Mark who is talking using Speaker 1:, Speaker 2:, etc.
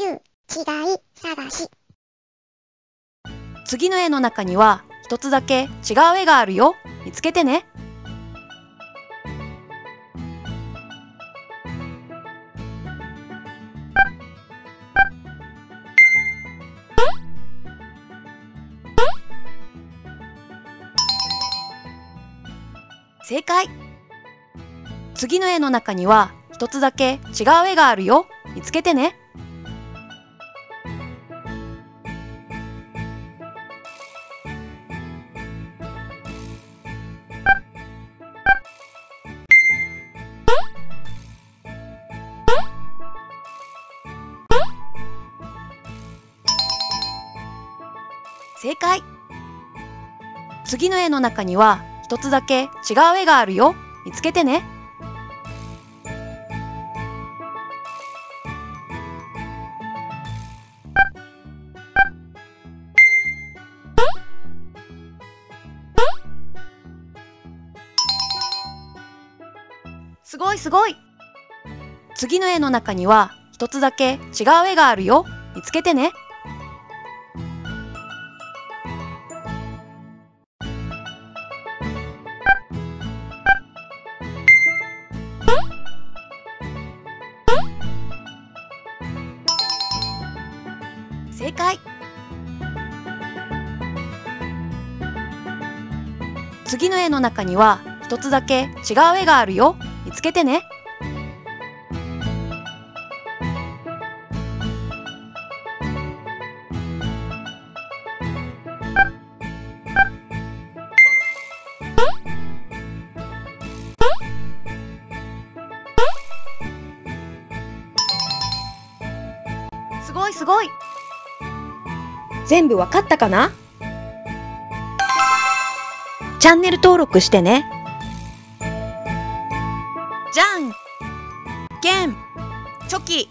Speaker 1: 違い探し。
Speaker 2: 次の絵の中には一つだけ違う絵があるよ。見つけてね。正解次の絵の中には一つだけ違う絵があるよ。見つけてね。正解次の絵の中には一つだけ違う絵があるよ。見つけてね。すごいすごい次の絵の中には一つだけ違う絵があるよ。見つけてね。正解次の絵の中には一つだけ違う絵があるよ。見つけてね。すごいすごい全部わかったかな？チャンネル登録してね。じゃんけん。チョキ。